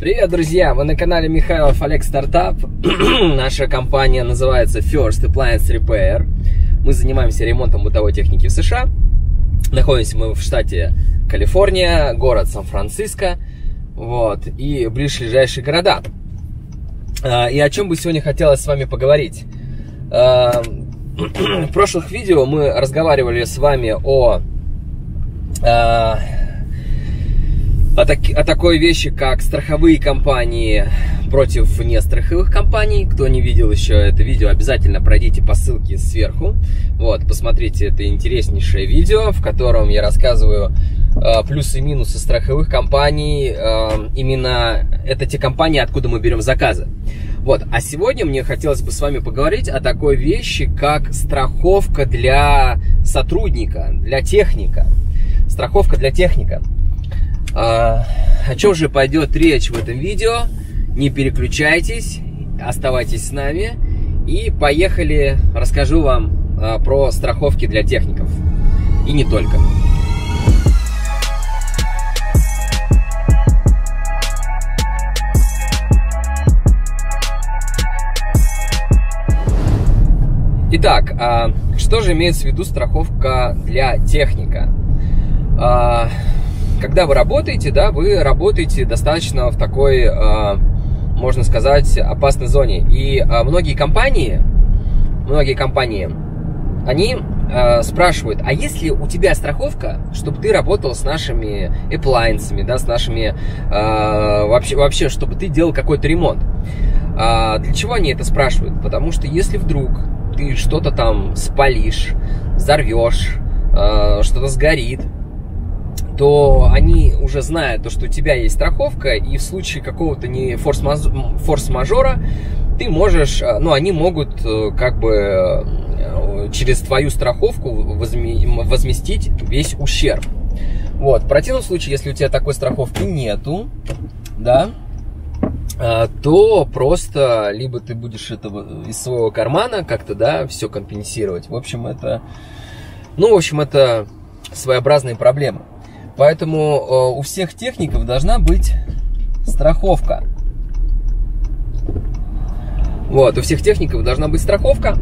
Привет, друзья! Вы на канале Михайлов Олег Стартап. Наша компания называется First Appliance Repair. Мы занимаемся ремонтом бытовой техники в США. Находимся мы в штате Калифорния, город Сан-Франциско. Вот, и ближайшие города. А, и о чем бы сегодня хотелось с вами поговорить? А, в прошлых видео мы разговаривали с вами о а, о, так, о такой вещи, как страховые компании против нестраховых компаний. Кто не видел еще это видео, обязательно пройдите по ссылке сверху. Вот, посмотрите это интереснейшее видео, в котором я рассказываю э, плюсы и минусы страховых компаний. Э, именно это те компании, откуда мы берем заказы. Вот, а сегодня мне хотелось бы с вами поговорить о такой вещи, как страховка для сотрудника, для техника. Страховка для техника. А, о чем же пойдет речь в этом видео? Не переключайтесь, оставайтесь с нами и поехали, расскажу вам а, про страховки для техников. И не только. Итак, а, что же имеется в виду страховка для техника? А, когда вы работаете, да, вы работаете достаточно в такой, э, можно сказать, опасной зоне. И э, многие компании, многие компании, они э, спрашивают, а есть ли у тебя страховка, чтобы ты работал с нашими appliances, да, с нашими, вообще, вообще, чтобы ты делал какой-то ремонт. А для чего они это спрашивают? Потому что если вдруг ты что-то там спалишь, взорвешь, что-то сгорит, то они уже знают, то, что у тебя есть страховка, и в случае какого-то не форс-мажора ты можешь, э, ну, они могут э, как бы э, через твою страховку возместить весь ущерб. Вот, в противном случае, если у тебя такой страховки нету, да, то просто либо ты будешь этого из своего кармана как-то, да, все компенсировать. В общем, это, ну, в общем, это своеобразные проблемы. Поэтому э, у всех техников должна быть страховка. Вот, у всех техников должна быть страховка.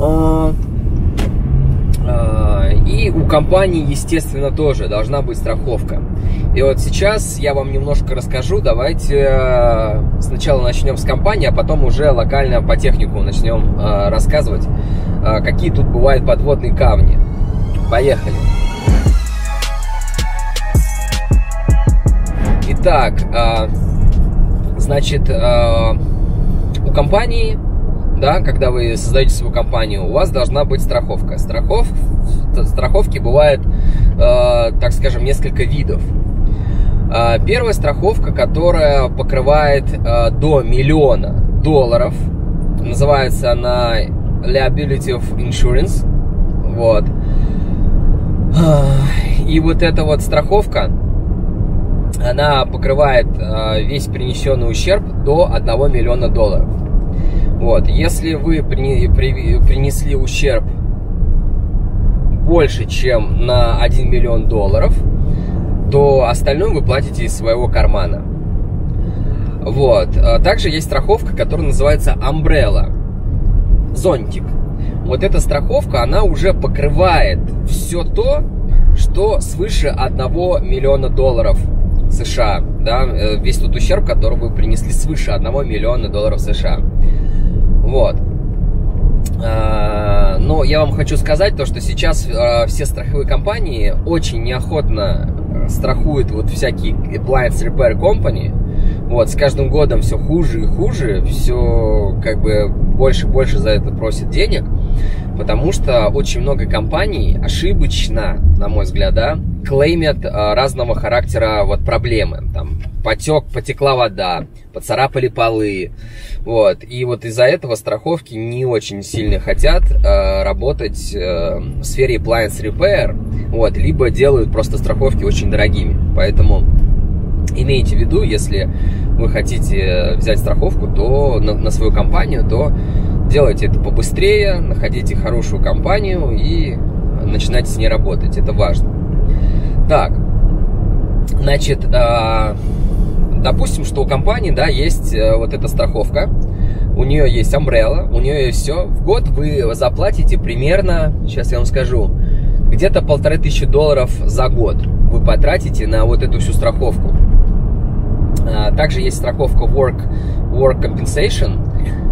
Э, э, и у компании, естественно, тоже должна быть страховка. И вот сейчас я вам немножко расскажу. Давайте сначала начнем с компании, а потом уже локально по технику начнем рассказывать, какие тут бывают подводные камни. Поехали. Итак, а, значит, а, у компании, да, когда вы создаете свою компанию, у вас должна быть страховка. Страхов, страховки бывает, а, так скажем, несколько видов. Первая страховка, которая покрывает до миллиона долларов, называется она Liability of Insurance. Вот. И вот эта вот страховка, она покрывает э, весь принесенный ущерб до 1 миллиона долларов. Вот, если вы при, при, принесли ущерб больше, чем на 1 миллион долларов, то остальное вы платите из своего кармана. Вот. А также есть страховка, которая называется Umbrella. Зонтик. Вот эта страховка, она уже покрывает все то, что свыше 1 миллиона долларов США, да, э, весь тот ущерб, который вы принесли свыше 1 миллиона долларов США. Вот. А, но я вам хочу сказать то, что сейчас а, все страховые компании очень неохотно страхуют вот всякие appliance repair company. Вот, с каждым годом все хуже и хуже, все как бы больше и больше за это просят денег, потому что очень много компаний ошибочно, на мой взгляд, да, клеймят а, разного характера вот проблемы. Там потек, потекла вода, поцарапали полы. Вот. И вот из-за этого страховки не очень сильно хотят э, работать э, в сфере appliance repair, вот, либо делают просто страховки очень дорогими. Поэтому имейте в виду, если вы хотите взять страховку то на, на свою компанию, то делайте это побыстрее, находите хорошую компанию и начинайте с ней работать. Это важно. Так, значит, э, допустим, что у компании, да, есть э, вот эта страховка, у нее есть umbrella, у нее есть все. В год вы заплатите примерно, сейчас я вам скажу, где-то полторы тысячи долларов за год вы потратите на вот эту всю страховку. А, также есть страховка Work, work Compensation, а,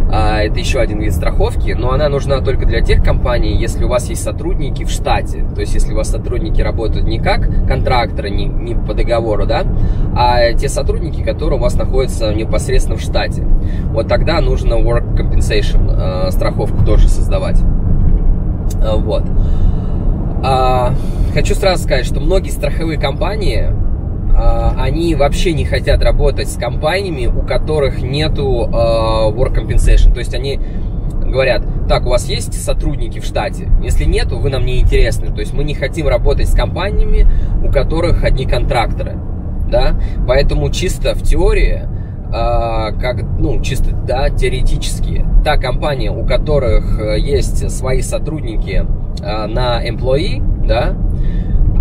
это еще один вид страховки, но она нужна только для тех компаний, если у вас есть сотрудники в штате. То есть, если у вас сотрудники работают не как контракторы, не, не по договору, да, а те сотрудники, которые у вас находятся непосредственно в штате. Вот тогда нужно work compensation, э, страховку тоже создавать. Э, вот. А, хочу сразу сказать, что многие страховые компании а, они вообще не хотят работать с компаниями, у которых нету uh, work compensation. То есть они говорят, так, у вас есть сотрудники в штате? Если нету, вы нам не интересны. То есть мы не хотим работать с компаниями, у которых одни контракторы. Да? Поэтому чисто в теории, uh, как, ну, чисто, да, теоретически, та компания, у которых э, есть свои сотрудники на employee, да,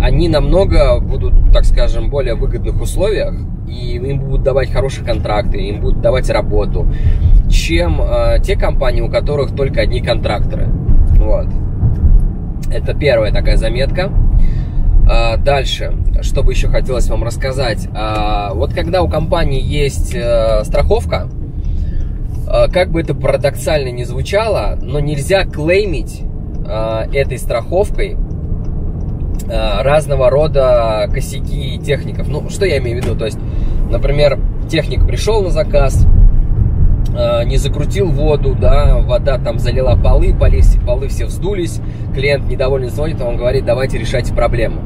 они намного будут, так скажем, более выгодных условиях, и им будут давать хорошие контракты, им будут давать работу, чем э, те компании, у которых только одни контракторы. Вот. Это первая такая заметка. А, дальше, что бы еще хотелось вам рассказать. А, вот когда у компании есть а, страховка, а, как бы это парадоксально не звучало, но нельзя клеймить а, этой страховкой Э, разного рода косяки техников. Ну, что я имею в виду? То есть, например, техник пришел на заказ, э, не закрутил воду, да, вода там залила полы, полы, полы все вздулись, клиент недоволен звонит, он говорит, давайте решать проблему.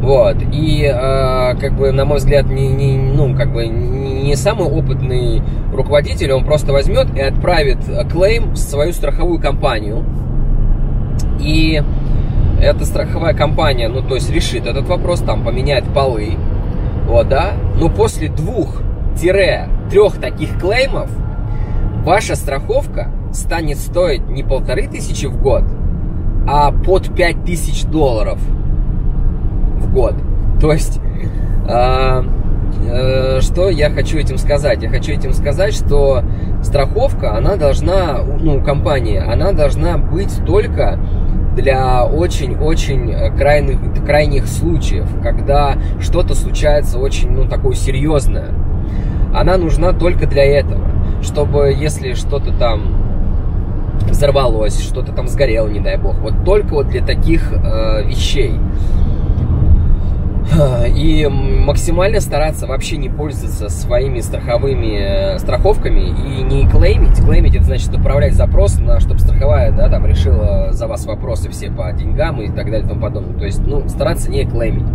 Вот, и э, как бы, на мой взгляд, не, не, ну, как бы не самый опытный руководитель, он просто возьмет и отправит клейм в свою страховую компанию, и эта страховая компания, ну, то есть решит этот вопрос, там, поменяет полы, вот, да, но после двух-трех таких клеймов ваша страховка станет стоить не полторы тысячи в год, а под пять тысяч долларов в год. То есть, э, э, что я хочу этим сказать? Я хочу этим сказать, что страховка, она должна, ну, компания, она должна быть только для очень-очень э, крайних, крайних случаев, когда что-то случается очень, ну, такое серьезное. Она нужна только для этого, чтобы если что-то там взорвалось, что-то там сгорело, не дай бог, вот только вот для таких э, вещей. И максимально стараться вообще не пользоваться своими страховыми э, страховками и не клеймить. Клеймить это значит отправлять запрос, на, чтобы страховая да, там, решила за вас вопросы все по деньгам и так далее и тому подобное. То есть ну, стараться не клеймить.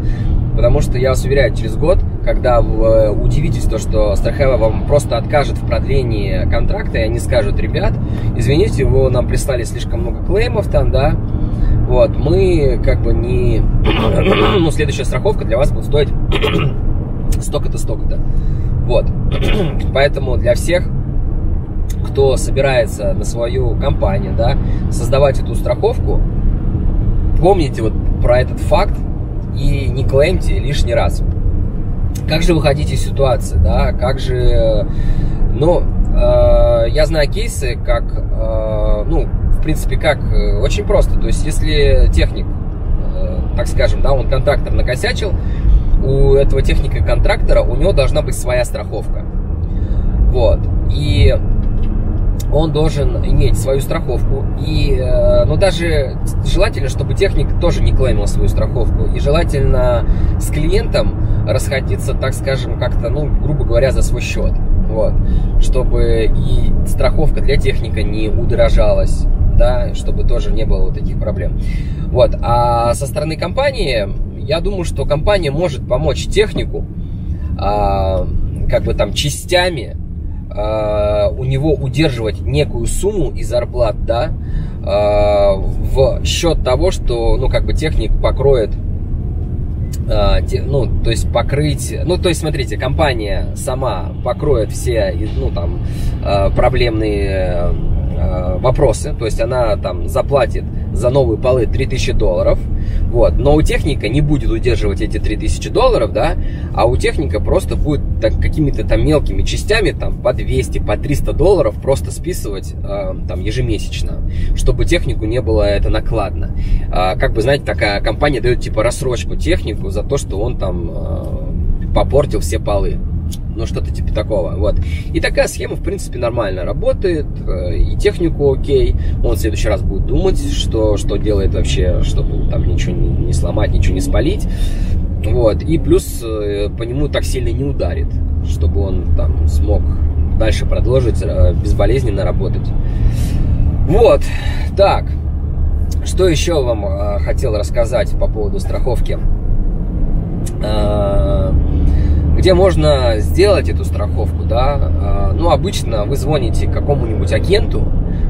Потому что я вас уверяю, через год, когда вы э, удивитесь, то, что страховая вам просто откажет в продлении контракта, и они скажут, ребят, извините, вы нам прислали слишком много клеймов там, да, вот, мы как бы не... ну, следующая страховка для вас будет стоить столько-то, столько-то. Вот. Поэтому для всех, кто собирается на свою компанию, да, создавать эту страховку, помните вот про этот факт и не клеймьте лишний раз. Как же выходить из ситуации, да, как же, ну, э, я знаю кейсы, как, э, ну, принципе, как? Э, очень просто. То есть, если техник, э, так скажем, да, он контрактор накосячил, у этого техника-контрактора у него должна быть своя страховка. Вот. И он должен иметь свою страховку. И, э, ну, даже желательно, чтобы техник тоже не клеймил свою страховку. И желательно с клиентом расходиться, так скажем, как-то, ну, грубо говоря, за свой счет. Вот. Чтобы и страховка для техника не удорожалась да, чтобы тоже не было вот таких проблем. Вот, а со стороны компании, я думаю, что компания может помочь технику, а, как бы там частями, а, у него удерживать некую сумму из зарплат, да, а, в счет того, что, ну, как бы техник покроет ну, то есть покрыть, ну, то есть, смотрите, компания сама покроет все, ну, там, проблемные Э, вопросы, то есть она там заплатит за новые полы 3000 долларов, Вот. Но у техника не будет удерживать эти 3000 долларов, да, а у техника просто будет так, какими-то там мелкими частями, там, по 200, по 300 долларов просто списывать э, там ежемесячно, чтобы технику не было это накладно. Э, как бы, знаете, такая компания дает типа рассрочку технику за то, что он там э, попортил все полы ну что-то типа такого, вот. И такая схема, в принципе, нормально работает, э, и технику окей, он в следующий раз будет думать, что, что делает вообще, чтобы там ничего не, не сломать, ничего не спалить, вот, и плюс э, по нему так сильно не ударит, чтобы он там смог дальше продолжить э, безболезненно работать. Вот, так, что еще вам хотел рассказать по поводу страховки? Где можно сделать эту страховку, да, а, ну, обычно вы звоните какому-нибудь агенту,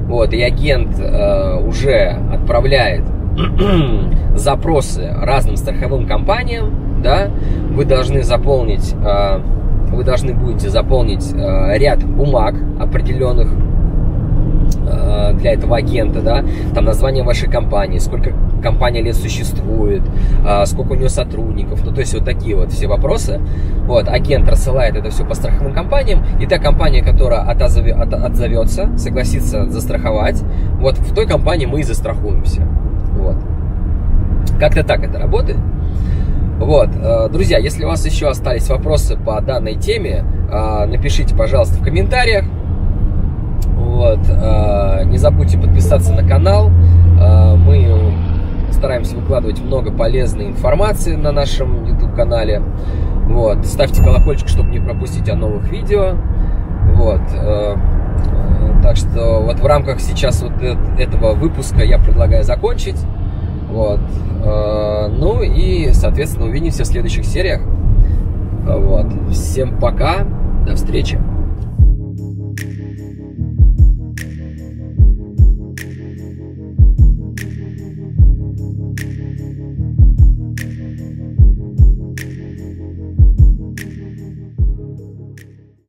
вот, и агент э, уже отправляет запросы разным страховым компаниям, да, вы должны заполнить, э, вы должны будете заполнить э, ряд бумаг определенных, для этого агента, да, там название вашей компании, сколько компания лет существует, э, сколько у нее сотрудников, ну, то есть вот такие вот все вопросы. Вот, агент рассылает это все по страховым компаниям, и та компания, которая отозове, от, отзовется, согласится застраховать, вот в той компании мы и застрахуемся. Вот. Как-то так это работает. Вот, э, друзья, если у вас еще остались вопросы по данной теме, напишите, пожалуйста, в комментариях. Вот. Э, не забудьте подписаться на канал. Э, мы стараемся выкладывать много полезной информации на нашем YouTube-канале. Вот. Ставьте колокольчик, чтобы не пропустить о новых видео. Вот. Э, так что вот в рамках сейчас вот этого выпуска я предлагаю закончить. Вот. Ну и, соответственно, увидимся в следующих сериях. Вот. Всем пока. До встречи.